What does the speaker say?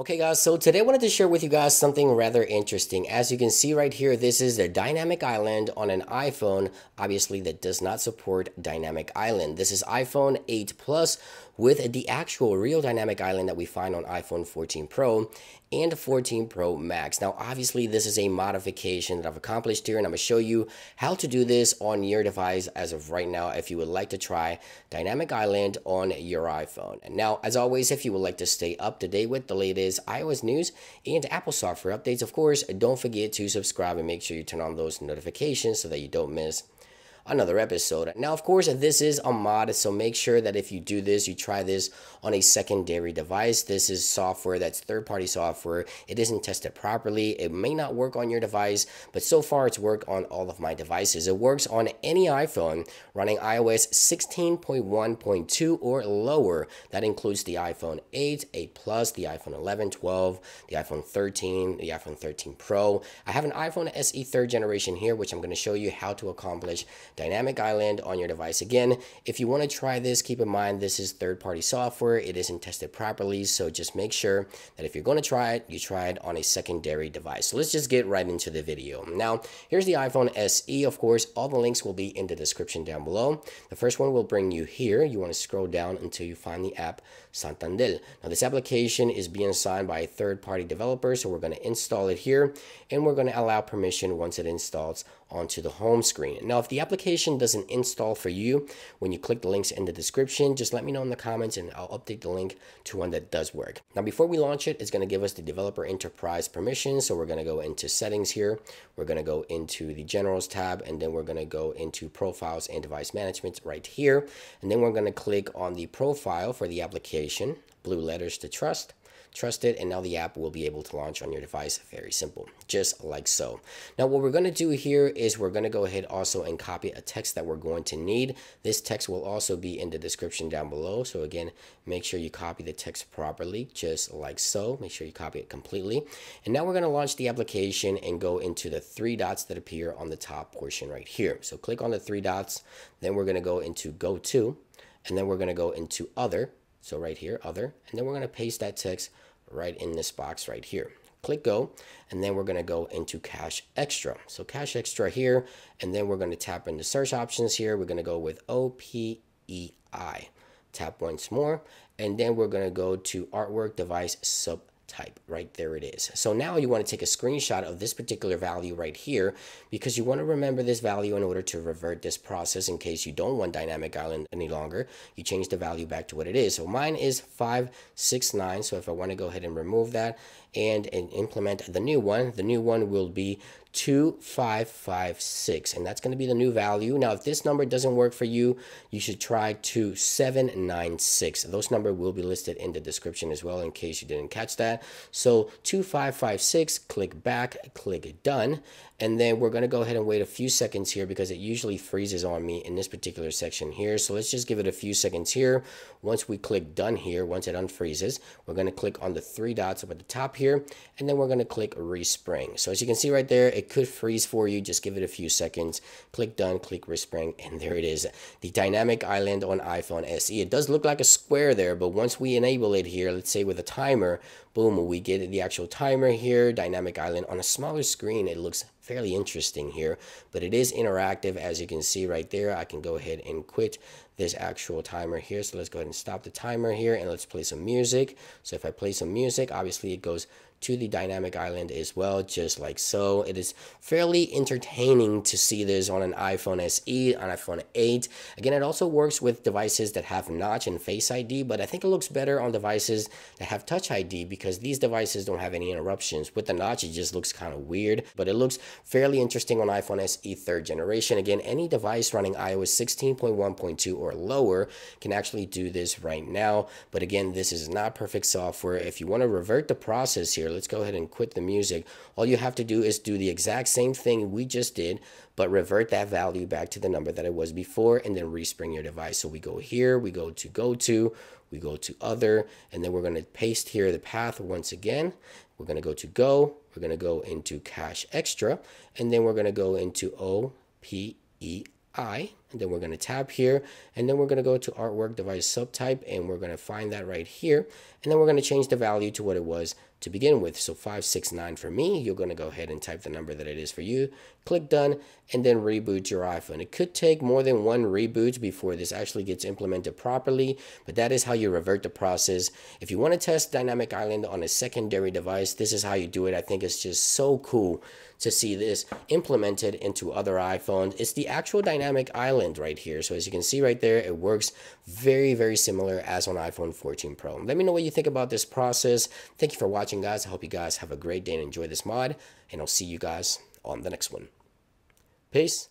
Okay guys, so today I wanted to share with you guys something rather interesting. As you can see right here, this is a dynamic island on an iPhone, obviously that does not support dynamic island. This is iPhone 8 Plus with the actual real dynamic island that we find on iPhone 14 Pro and 14 Pro Max. Now, obviously, this is a modification that I've accomplished here, and I'm going to show you how to do this on your device as of right now if you would like to try Dynamic Island on your iPhone. And now, as always, if you would like to stay up to date with the latest iOS news and Apple software updates, of course, don't forget to subscribe and make sure you turn on those notifications so that you don't miss another episode. Now, of course, this is a mod, so make sure that if you do this, you try this on a secondary device. This is software that's third-party software. It isn't tested properly. It may not work on your device, but so far it's worked on all of my devices. It works on any iPhone running iOS 16.1.2 or lower. That includes the iPhone 8, 8 Plus, the iPhone 11, 12, the iPhone 13, the iPhone 13 Pro. I have an iPhone SE third generation here, which I'm going to show you how to accomplish Dynamic Island on your device. Again, if you want to try this, keep in mind this is third-party software. It isn't tested properly, so just make sure that if you're going to try it, you try it on a secondary device. So let's just get right into the video. Now, here's the iPhone SE. Of course, all the links will be in the description down below. The first one will bring you here. You want to scroll down until you find the app Santander. Now, this application is being signed by a third-party developer, so we're going to install it here, and we're going to allow permission once it installs onto the home screen. Now, if the application doesn't install for you, when you click the links in the description, just let me know in the comments and I'll update the link to one that does work. Now, before we launch it, it's going to give us the developer enterprise permission. So we're going to go into settings here. We're going to go into the generals tab, and then we're going to go into profiles and device management right here. And then we're going to click on the profile for the application, blue letters to trust trust it, and now the app will be able to launch on your device. Very simple, just like so. Now, what we're going to do here is we're going to go ahead also and copy a text that we're going to need. This text will also be in the description down below. So again, make sure you copy the text properly, just like so. Make sure you copy it completely. And now we're going to launch the application and go into the three dots that appear on the top portion right here. So click on the three dots, then we're going to go into go to, and then we're going to go into other. So right here, other, and then we're going to paste that text right in this box right here. Click go, and then we're going to go into Cache Extra. So Cache Extra here, and then we're going to tap into search options here. We're going to go with OPEI. Tap once more, and then we're going to go to Artwork Device Sub type right? There it is. So now you want to take a screenshot of this particular value right here because you want to remember this value in order to revert this process in case you don't want dynamic island any longer. You change the value back to what it is. So mine is 569 so if I want to go ahead and remove that and, and implement the new one the new one will be 2556 and that's going to be the new value. Now if this number doesn't work for you you should try 2796 those number will be listed in the description as well in case you didn't catch that so 2556 click back click done and then we're going to go ahead and wait a few seconds here because it usually freezes on me in this particular section here. So let's just give it a few seconds here. Once we click done here, once it unfreezes, we're going to click on the three dots up at the top here, and then we're going to click respring. So as you can see right there, it could freeze for you. Just give it a few seconds. Click done, click respring, and there it is. The dynamic island on iPhone SE. It does look like a square there, but once we enable it here, let's say with a timer, boom, we get the actual timer here, dynamic island on a smaller screen. It looks fairly interesting here, but it is interactive as you can see right there. I can go ahead and quit this actual timer here. So let's go ahead and stop the timer here and let's play some music. So if I play some music, obviously it goes to the dynamic island as well, just like so. It is fairly entertaining to see this on an iPhone SE, on iPhone 8. Again, it also works with devices that have notch and Face ID, but I think it looks better on devices that have Touch ID because these devices don't have any interruptions. With the notch, it just looks kind of weird, but it looks fairly interesting on iPhone SE third generation. Again, any device running iOS 16.1.2 or lower can actually do this right now. But again, this is not perfect software. If you want to revert the process here. Let's go ahead and quit the music. All you have to do is do the exact same thing we just did, but revert that value back to the number that it was before and then respring your device. So we go here, we go to go to, we go to other, and then we're going to paste here the path once again. We're going to go to go, we're going to go into Cache Extra, and then we're going to go into OPEI and then we're going to tap here and then we're going to go to artwork device subtype and we're going to find that right here. And then we're going to change the value to what it was to begin with. So 569 for me you're going to go ahead and type the number that it is for you. Click done and then reboot your iphone. It could take more than one reboot before this actually gets implemented properly but that is how you revert the process. If you want to test dynamic island on a secondary device this is how you do it. I think it's just so cool to see this implemented into other iPhones. It's the actual dynamic island right here. So as you can see right there, it works very, very similar as on iPhone 14 Pro. Let me know what you think about this process. Thank you for watching, guys. I hope you guys have a great day and enjoy this mod. And I'll see you guys on the next one. Peace.